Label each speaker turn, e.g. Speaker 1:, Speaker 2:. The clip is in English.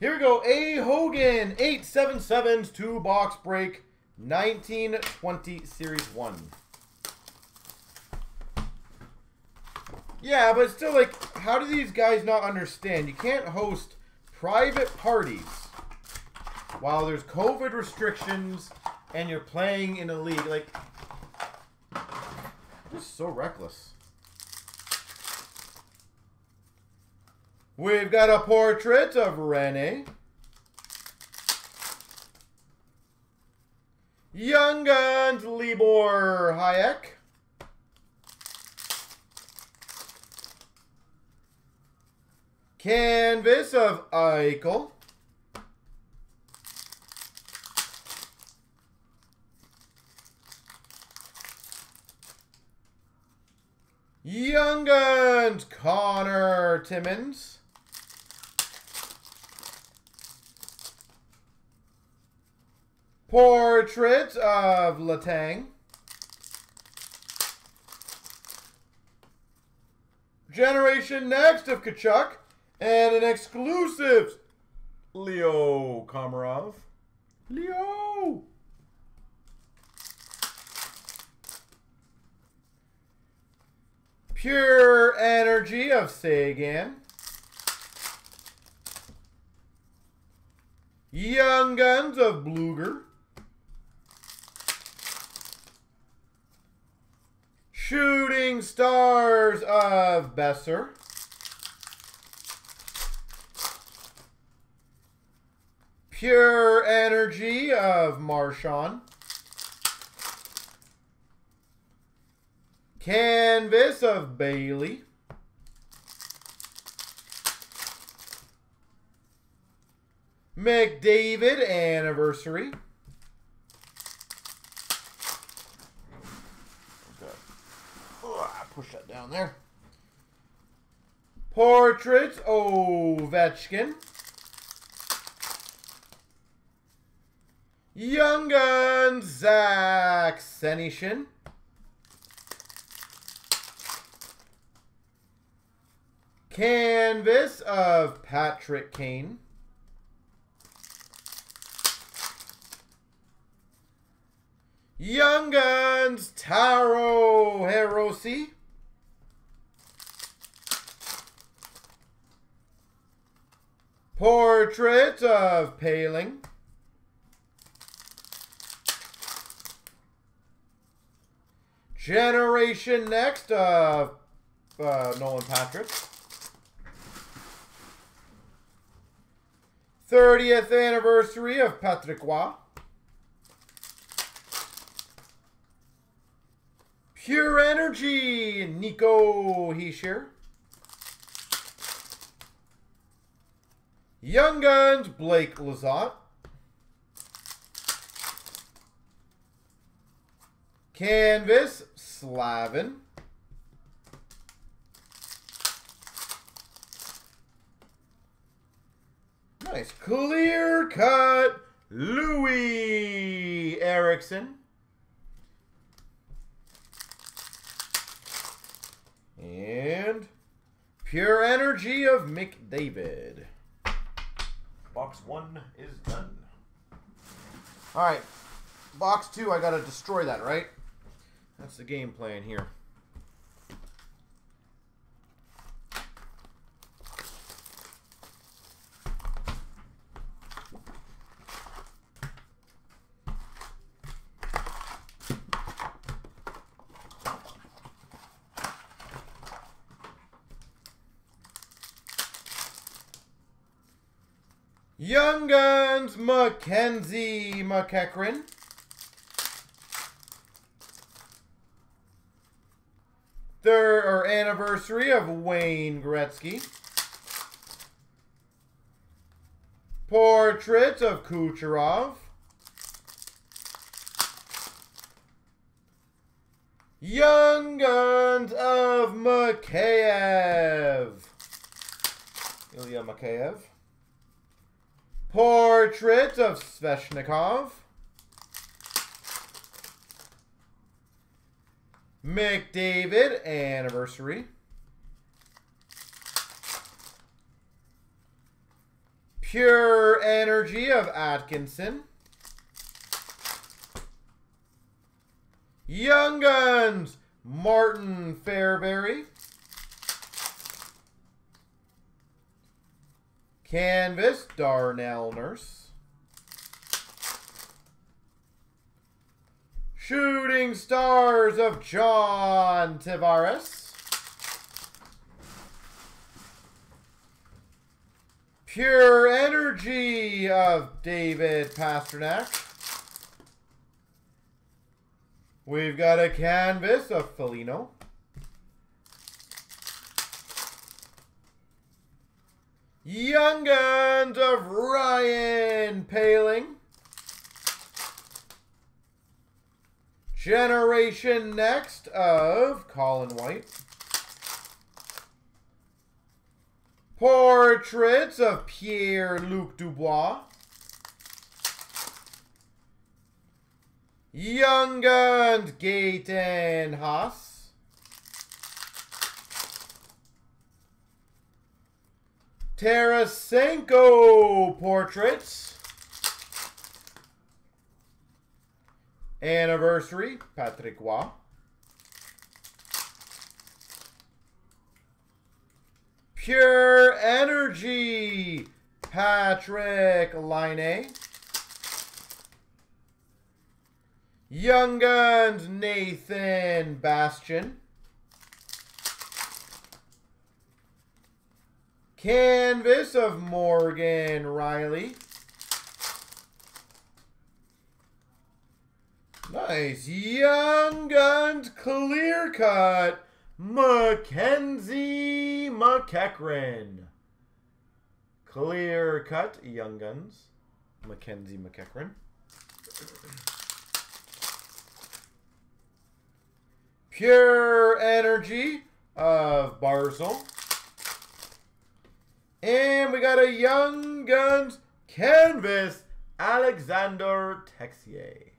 Speaker 1: Here we go. A. Hogan, 877's two box break, 1920 Series 1. Yeah, but still, like, how do these guys not understand? You can't host private parties while there's COVID restrictions and you're playing in a league. Like, just so reckless. We've got a portrait of Rene. Young Guns, Libor Hajek. Canvas of Eichel. Young Guns, Connor Timmins. Portrait of Letang. Generation Next of Tkachuk. And an exclusive Leo Komarov. Leo! Pure Energy of Sagan. Young Guns of Blueger. Shooting Stars of Boeser. Pure Energy of Marchand. Canvas of Bailey. McDavid Anniversary. push that down there. Portrait Ovechkin. Young Guns Zach Senyshyn. Canvas of Patrick Kane. Young Guns Taro Hirose. Portrait of Poehling. Generation Next of uh, Nolan Patrick. 30th anniversary of Patrick Roy. Pure Energy, Nico Hischier. Young Guns, Blake Lizotte. Canvas, Slavin. Nice clear cut, Loui Eriksson. And Pure Energy of McDavid. Box one is done. All right, box two, I gotta destroy that, right? That's the game plan here. Young Guns, Mackenzie MacEachern. Third or anniversary of Wayne Gretzky. Portrait of Kucherov. Young Guns of Mikheyev. Ilya Mikheyev. Portrait of Svechnikov. McDavid Anniversary. Pure Energy of Atkinson. Young Guns, Martin Fehervary. Canvas, Darnell Nurse. Shooting Stars of John Tavares. Pure Energy of David Pastrnak. We've got a canvas of Felino. Young Guns of Ryan Poehling. Generation Next of Colin White. Portraits of Pierre-Luc Dubois. Young Guns, Gaetan Haas. Tarasenko portraits. Anniversary, Patrick Roy. Pure Energy, Patrik Laine. Young Guns, Nathan Bastian. Canvas of Morgan Rielly. Nice. Young Guns clear cut. Mackenzie MacEachern. Clear cut. Young Guns. Mackenzie MacEachern. Pure Energy of Barzal. And we got a Young Guns Canvas Alexander Texier.